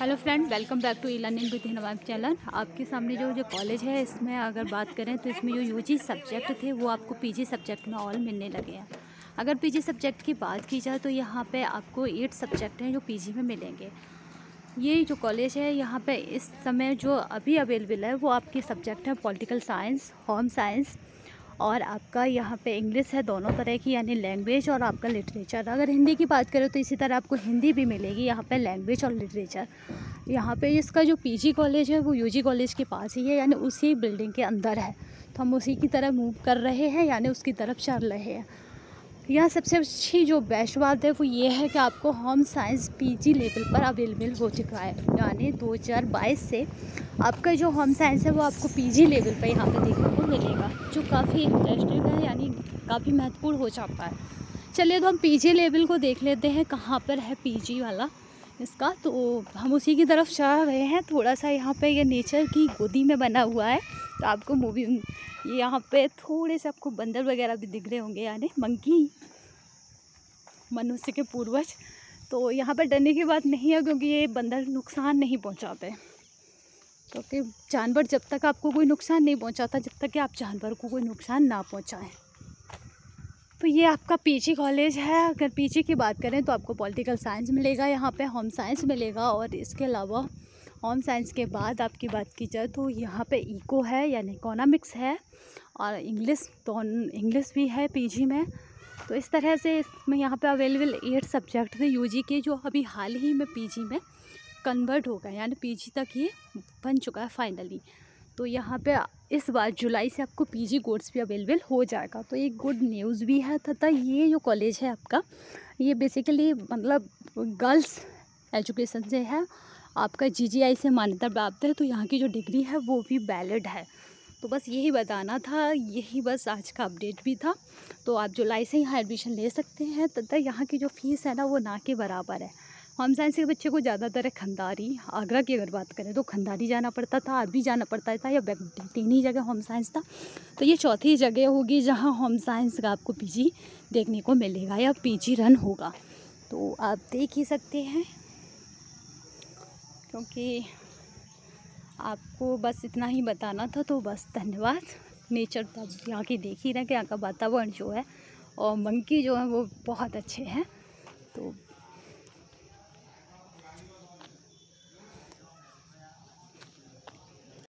Hello friend, welcome back to e learning with Nawab channel. आपके सामने जो जो कॉलेज है, इसमें अगर बात करें तो इसमें जो यूजी सब्जेक्ट थे, वो आपको पीजी सब्जेक्ट में ऑल मिलने लगे हैं। अगर पीजी सब्जेक्ट की बात की जाए तो यहाँ पे आपको एट सब्जेक्ट हैं जो पीजी में मिलेंगे। ये जो कॉलेज है, यहाँ पे इस समय जो अभी अवेलेबल है, वो आपके सब्जेक्ट हैं पॉलिटिकल साइंस होम साइंस और आपका यहाँ पे इंग्लिश है, दोनों तरह की, यानी लैंग्वेज और आपका लिटरेचर अगर हिंदी की बात करें तो इसी तरह आपको हिंदी भी मिलेगी, यहाँ पे लैंग्वेज और लिटरेचर यहाँ पे इसका जो पीजी कॉलेज है, वो यूजी कॉलेज के पास ही है, यानी उसी बिल्डिंग के अंदर है। तो हम उसी की तरह मूव कर रहे हैं, यानी उसकी तरफ़ चल रहे हैं। यहाँ सबसे अच्छी जो बेस्ट बात है वो ये है कि आपको होम साइंस पीजी लेवल पर अवेलेबल हो चुका है, यानी 2022 से आपका जो होम साइंस है वो आपको पीजी लेवल पर यहाँ पे देखने को मिलेगा, जो काफ़ी इंटरेस्टिंग है, यानी काफ़ी महत्वपूर्ण हो जाता है। चलिए तो हम पीजी लेवल को देख लेते हैं, कहाँ पर है पीजी वाला। इसका तो हम उसी की तरफ़ चल रहे हैं। थोड़ा सा यहाँ पे ये नेचर की गोदी में बना हुआ है। तो आपको मूवी ये यहाँ पे थोड़े से आपको बंदर वगैरह भी दिख रहे होंगे, यानी मंकी, मनुष्य के पूर्वज। तो यहाँ पर डरने की बात नहीं है, क्योंकि ये बंदर नुकसान नहीं पहुँचाते। क्योंकि जानवर जब तक आपको कोई नुकसान नहीं पहुँचाता, जब तक कि आप जानवर को कोई नुकसान ना पहुँचाएँ। ये आपका पीजी कॉलेज है। अगर पीजी की बात करें तो आपको पॉलिटिकल साइंस मिलेगा, यहाँ पे होम साइंस मिलेगा और इसके अलावा होम साइंस के बाद आपकी बात की जाए तो यहाँ पे इको है, यानी इकोनॉमिक्स है और इंग्लिश तो इंग्लिश भी है पीजी में। तो इस तरह से इसमें यहाँ पे अवेलेबल एट सब्जेक्ट थे यूजी के, जो अभी हाल ही में पीजी में कन्वर्ट हो गए, यानी पीजी तक ये बन चुका है फाइनली। तो यहाँ पे इस बार जुलाई से आपको पीजी कोर्स भी अवेलेबल हो जाएगा। तो एक गुड न्यूज़ भी है तथा ये जो कॉलेज है आपका, ये बेसिकली मतलब गर्ल्स एजुकेशन से है, आपका जीजीआई से मान्यता प्राप्त है तो यहाँ की जो डिग्री है वो भी वैलिड है। तो बस यही बताना था, यही बस आज का अपडेट भी था। तो आप जुलाई से यहाँ एडमिशन ले सकते हैं तथा यहाँ की जो फ़ीस है ना वो ना के बराबर है। होम साइंस के बच्चे को ज़्यादातर है खंडारी। आगरा की अगर बात करें तो खंदारी जाना पड़ता था, अरबी जाना पड़ता था, या तीन ही जगह होम साइंस था। तो ये चौथी जगह होगी जहाँ होम साइंस का आपको पीजी देखने को मिलेगा या पीजी रन होगा। तो आप देख ही सकते हैं, क्योंकि आपको बस इतना ही बताना था तो बस धन्यवाद। नेचर तो आप यहाँ की देख ही रहे कि यहाँ का वातावरण जो है और मंकी जो है वो बहुत अच्छे हैं। तो